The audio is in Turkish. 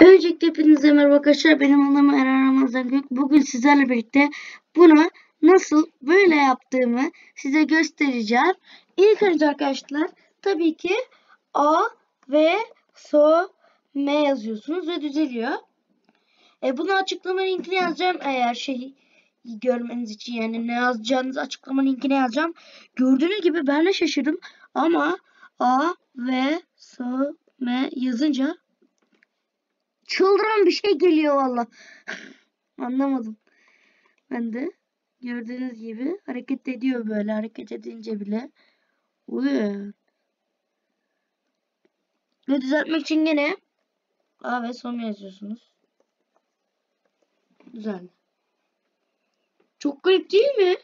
Öncelikle hepinize merhaba arkadaşlar. Benim adım Eren Ramazan Gök. Bugün sizlerle birlikte bunu nasıl böyle yaptığımı size göstereceğim. İlk önce arkadaşlar tabii ki A ve So M yazıyorsunuz ve düzeliyor. E, bunu açıklama linkine yazacağım eğer şey görmeniz için yani ne yazacağınızı açıklama linkine yazacağım. Gördüğünüz gibi ben de şaşırdım ama A ve So M yazınca çıldıran bir şey geliyor valla. Anlamadım. Ben de gördüğünüz gibi hareket ediyor böyle hareket edince bile. Oluyor. Ve düzeltmek için gene A ve son yazıyorsunuz. Güzel. Çok garip değil mi?